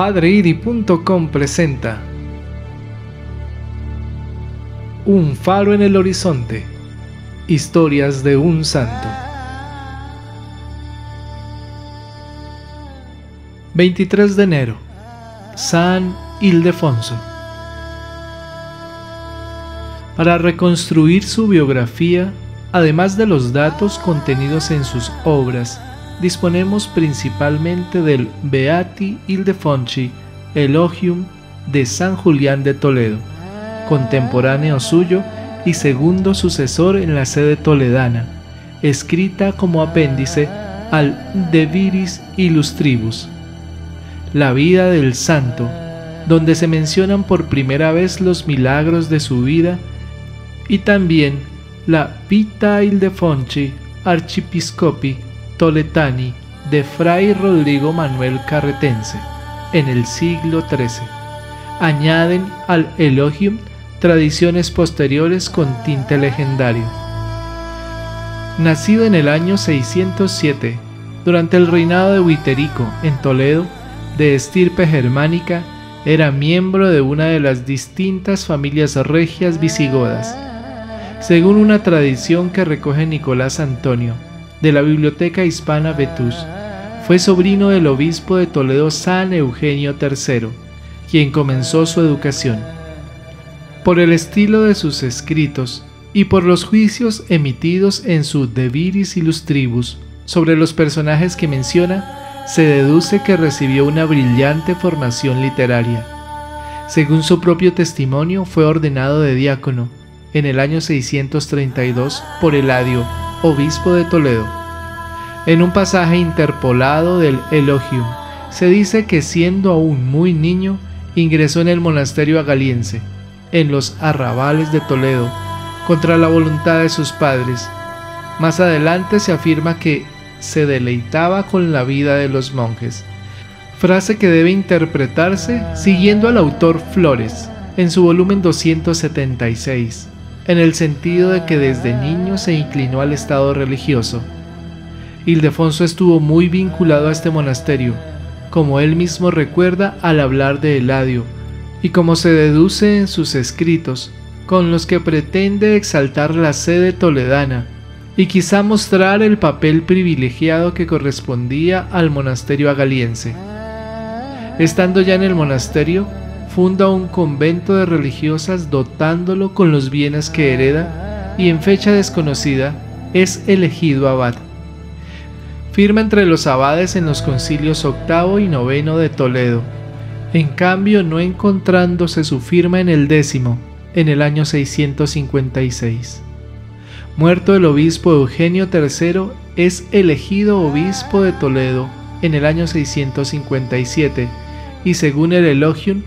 PadreIri.com presenta Un faro en el horizonte. Historias de un santo. 23 de enero. San Ildefonso. Para reconstruir su biografía, además de los datos contenidos en sus obras, disponemos principalmente del Beati Ildefonsi Elogium de San Julián de Toledo, contemporáneo suyo y segundo sucesor en la sede toledana, escrita como apéndice al De Viris Illustribus. La vida del santo, donde se mencionan por primera vez los milagros de su vida y también la Vita Ildefonsi Archiepiscopi Toletani de Fray Rodrigo Manuel Carretense en el siglo XIII. Añaden al Elogium tradiciones posteriores con tinte legendario. Nacido en el año 607, durante el reinado de Huiterico en Toledo, de estirpe germánica, era miembro de una de las distintas familias regias visigodas. Según una tradición que recoge Nicolás Antonio, de la Biblioteca Hispana Vetus, fue sobrino del obispo de Toledo San Eugenio III, quien comenzó su educación. Por el estilo de sus escritos y por los juicios emitidos en su De Viris Illustribus sobre los personajes que menciona, se deduce que recibió una brillante formación literaria. Según su propio testimonio, fue ordenado de diácono en el año 632 por Eladio, obispo de Toledo. En un pasaje interpolado del Elogium, se dice que siendo aún muy niño, ingresó en el monasterio agaliense, en los arrabales de Toledo, contra la voluntad de sus padres. Más adelante se afirma que se deleitaba con la vida de los monjes, frase que debe interpretarse siguiendo al autor Flores en su volumen 276 en el sentido de que desde niño se inclinó al estado religioso. Ildefonso estuvo muy vinculado a este monasterio, como él mismo recuerda al hablar de Eladio, y como se deduce en sus escritos, con los que pretende exaltar la sede toledana y quizá mostrar el papel privilegiado que correspondía al monasterio agaliense. Estando ya en el monasterio, funda un convento de religiosas dotándolo con los bienes que hereda y en fecha desconocida es elegido abad. Firma entre los abades en los concilios octavo y noveno de Toledo. En cambio, no encontrándose su firma en el décimo, en el año 656. Muerto el obispo Eugenio III, es elegido obispo de Toledo en el año 657 y según el Elogium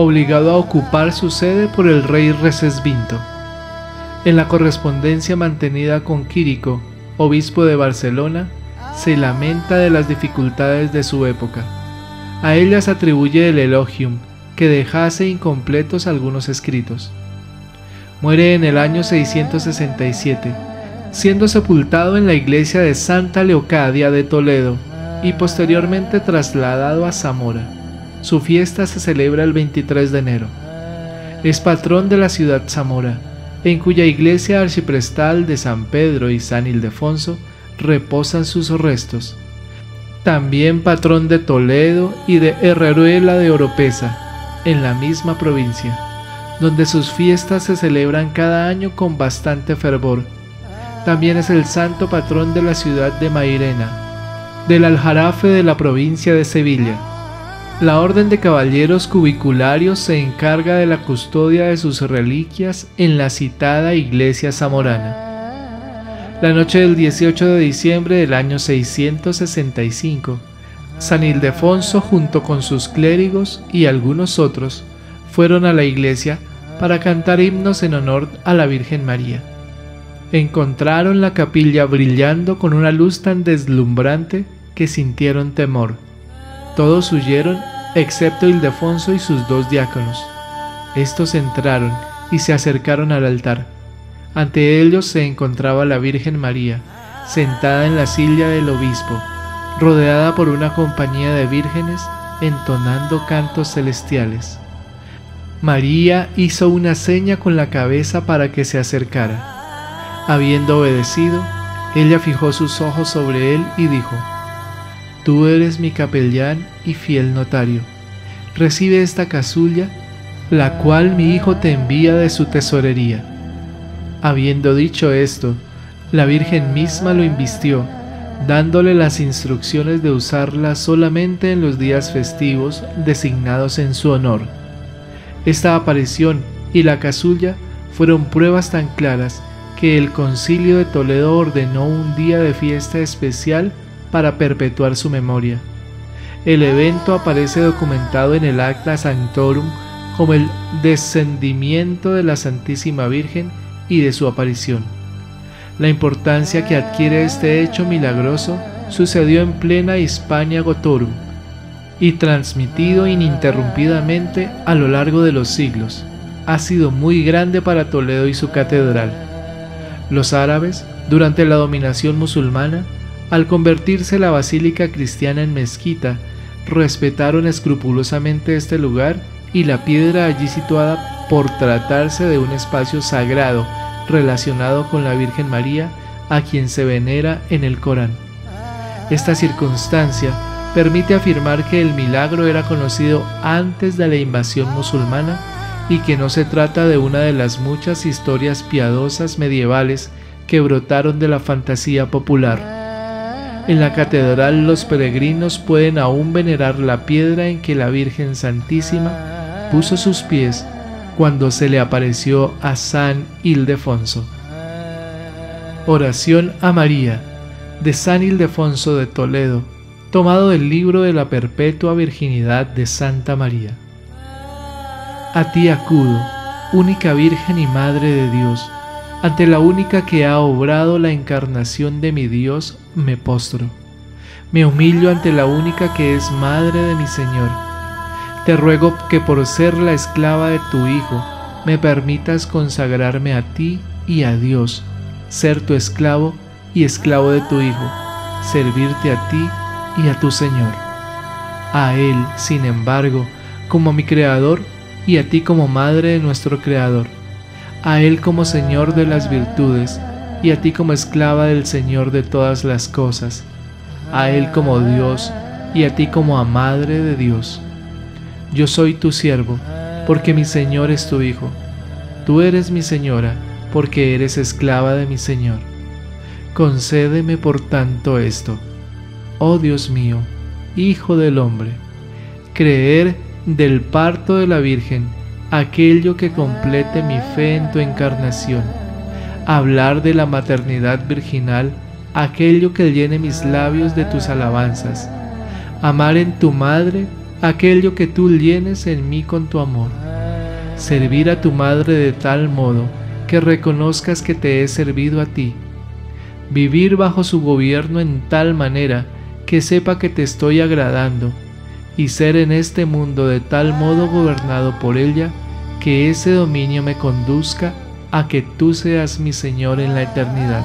obligado a ocupar su sede por el rey Recesvinto. En la correspondencia mantenida con Quirico, obispo de Barcelona, se lamenta de las dificultades de su época. A ellas atribuye el elogium, que dejase incompletos algunos escritos. Muere en el año 667, siendo sepultado en la iglesia de Santa Leocadia de Toledo y posteriormente trasladado a Zamora. Su fiesta se celebra el 23 de enero. Es patrón de la ciudad Zamora, en cuya iglesia arciprestal de San Pedro y San Ildefonso reposan sus restos. También patrón de Toledo y de Herreruela de Oropesa, en la misma provincia, donde sus fiestas se celebran cada año con bastante fervor. También es el santo patrón de la ciudad de Mairena, del Aljarafe de la provincia de Sevilla la Orden de Caballeros Cubicularios se encarga de la custodia de sus reliquias en la citada iglesia zamorana. La noche del 18 de diciembre del año 665, San Ildefonso junto con sus clérigos y algunos otros fueron a la iglesia para cantar himnos en honor a la Virgen María. Encontraron la capilla brillando con una luz tan deslumbrante que sintieron temor todos huyeron excepto Ildefonso y sus dos diáconos. Estos entraron y se acercaron al altar. Ante ellos se encontraba la Virgen María, sentada en la silla del obispo, rodeada por una compañía de vírgenes entonando cantos celestiales. María hizo una seña con la cabeza para que se acercara. Habiendo obedecido, ella fijó sus ojos sobre él y dijo, Tú eres mi capellán y fiel notario. Recibe esta casulla, la cual mi hijo te envía de su tesorería. Habiendo dicho esto, la Virgen misma lo invistió, dándole las instrucciones de usarla solamente en los días festivos designados en su honor. Esta aparición y la casulla fueron pruebas tan claras que el concilio de Toledo ordenó un día de fiesta especial para perpetuar su memoria. El evento aparece documentado en el Acta Sanctorum como el descendimiento de la Santísima Virgen y de su aparición. La importancia que adquiere este hecho milagroso sucedió en plena Hispania Gotorum y transmitido ininterrumpidamente a lo largo de los siglos. Ha sido muy grande para Toledo y su catedral. Los árabes, durante la dominación musulmana, al convertirse la basílica cristiana en mezquita, respetaron escrupulosamente este lugar y la piedra allí situada por tratarse de un espacio sagrado relacionado con la Virgen María, a quien se venera en el Corán. Esta circunstancia permite afirmar que el milagro era conocido antes de la invasión musulmana y que no se trata de una de las muchas historias piadosas medievales que brotaron de la fantasía popular. En la catedral los peregrinos pueden aún venerar la piedra en que la Virgen Santísima puso sus pies cuando se le apareció a San Ildefonso. Oración a María de San Ildefonso de Toledo, tomado del libro de la perpetua virginidad de Santa María. A ti acudo, única Virgen y Madre de Dios, ante la única que ha obrado la encarnación de mi Dios, me postro. Me humillo ante la única que es Madre de mi Señor te ruego que por ser la esclava de tu Hijo, me permitas consagrarme a ti y a Dios, ser tu esclavo y esclavo de tu Hijo, servirte a ti y a tu Señor. A Él, sin embargo, como mi Creador y a ti como Madre de nuestro Creador. A Él como Señor de las virtudes y a ti como esclava del Señor de todas las cosas. A Él como Dios y a ti como a Madre de Dios yo soy tu siervo, porque mi Señor es tu Hijo. Tú eres mi Señora, porque eres esclava de mi Señor. Concédeme por tanto esto, oh Dios mío, Hijo del hombre, creer del parto de la Virgen aquello que complete mi fe en tu encarnación, hablar de la maternidad virginal aquello que llene mis labios de tus alabanzas, amar en tu madre aquello que tú llenes en mí con tu amor. Servir a tu madre de tal modo que reconozcas que te he servido a ti. Vivir bajo su gobierno en tal manera que sepa que te estoy agradando y ser en este mundo de tal modo gobernado por ella que ese dominio me conduzca a que tú seas mi Señor en la eternidad.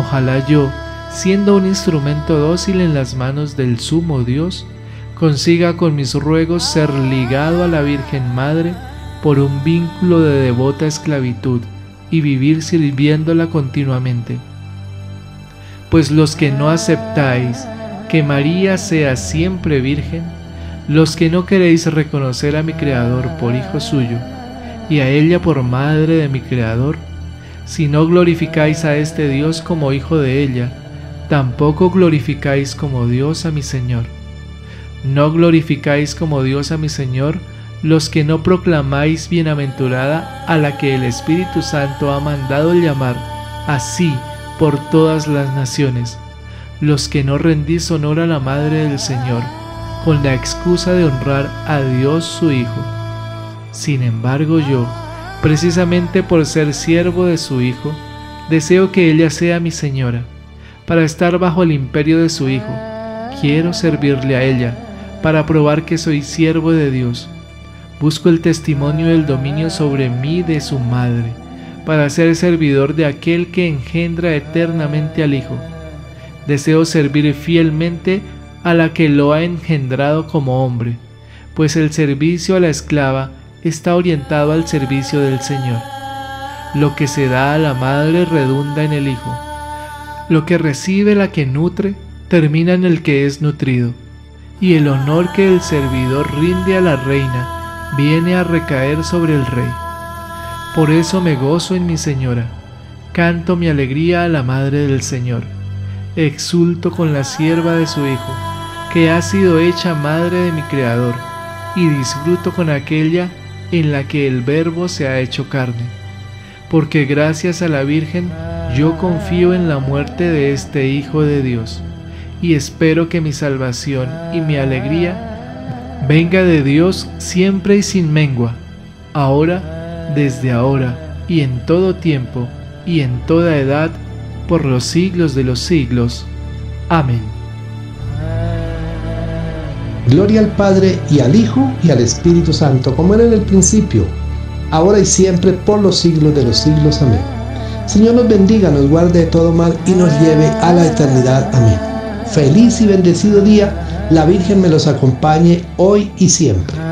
Ojalá yo, siendo un instrumento dócil en las manos del sumo Dios, consiga con mis ruegos ser ligado a la Virgen Madre por un vínculo de devota esclavitud y vivir sirviéndola continuamente. Pues los que no aceptáis que María sea siempre Virgen, los que no queréis reconocer a mi Creador por Hijo suyo y a ella por Madre de mi Creador, si no glorificáis a este Dios como Hijo de ella, tampoco glorificáis como Dios a mi Señor. No glorificáis como Dios a mi Señor los que no proclamáis bienaventurada a la que el Espíritu Santo ha mandado llamar así por todas las naciones, los que no rendís honor a la Madre del Señor, con la excusa de honrar a Dios su Hijo. Sin embargo yo, precisamente por ser siervo de su Hijo, deseo que ella sea mi Señora, para estar bajo el imperio de su Hijo. Quiero servirle a ella para probar que soy siervo de Dios. Busco el testimonio del dominio sobre mí de su madre, para ser servidor de aquel que engendra eternamente al Hijo. Deseo servir fielmente a la que lo ha engendrado como hombre, pues el servicio a la esclava está orientado al servicio del Señor. Lo que se da a la madre redunda en el hijo. Lo que recibe la que nutre termina en el que es nutrido. Y el honor que el servidor rinde a la reina viene a recaer sobre el rey. Por eso me gozo en mi señora, canto mi alegría a la madre del Señor, exulto con la sierva de su hijo, que ha sido hecha madre de mi Creador, y disfruto con aquella en la que el Verbo se ha hecho carne, porque gracias a la Virgen yo confío en la muerte de este Hijo de Dios, y espero que mi salvación y mi alegría venga de Dios siempre y sin mengua, ahora, desde ahora, y en todo tiempo, y en toda edad, por los siglos de los siglos. Amén. Gloria al Padre y al Hijo y al Espíritu Santo, como era en el principio, ahora y siempre, por los siglos de los siglos. Amén. Señor nos bendiga, nos guarde de todo mal y nos lleve a la eternidad. Amén. Feliz y bendecido día. La Virgen me los acompañe hoy y siempre.